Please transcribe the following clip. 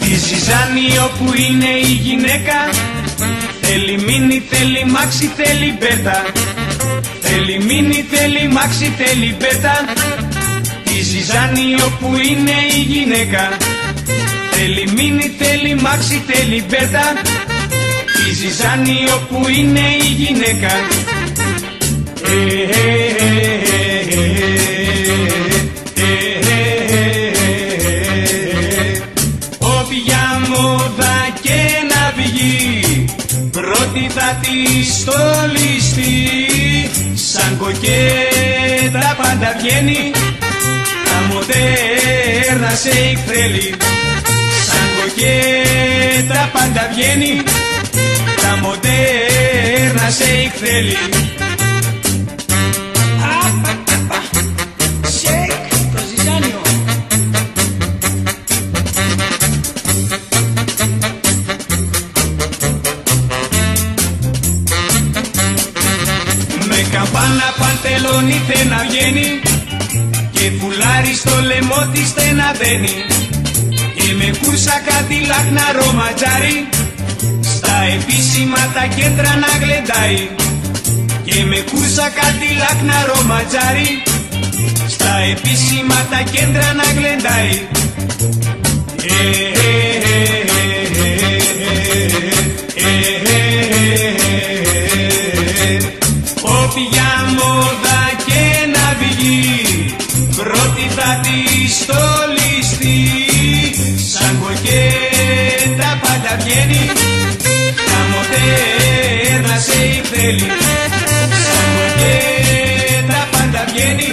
Η Ζιζάνη όπου είναι η γυναίκα Θέλει μίνι, θέλει μάξι, θέλει μπέτα. Θέλει μίνι, θέλει μάξι, θέλει μπέτα. Η Ζιζάνη όπου είναι η γυναίκα Θέλει μίνι, θέλει μάξι, θέλει μπέτα Η Ζιζάνη όπου είναι η γυναίκα Ε, ε, ε, ε, ε, ε, ε, Όποια μόδα και να βγει Πρώτη θα τη στολιστεί Σαν κοκέτα πάντα βγαίνει Τα μοντέρνα σε θέλει Σαν κοκέτα πάντα βγαίνει. Τα μοντέρνα σε θέλει Σεκ, το ζυζάνιο. Με καμπάνα παντελόνι θε να βγαίνει Και φουλάρι στο λαιμό της θε να δένει και με κούρσα κάτι λαχναρό ματζάρι στα επίσημα τα κέντρα να γλεντάει και με κούρσα κάτι λαχναρό στα επίσημα τα κέντρα να γλεντάει ε, ε, ε, Όποια μόδα και να βγει πρώτη θα τη στο kweli, samwete tapanda geni,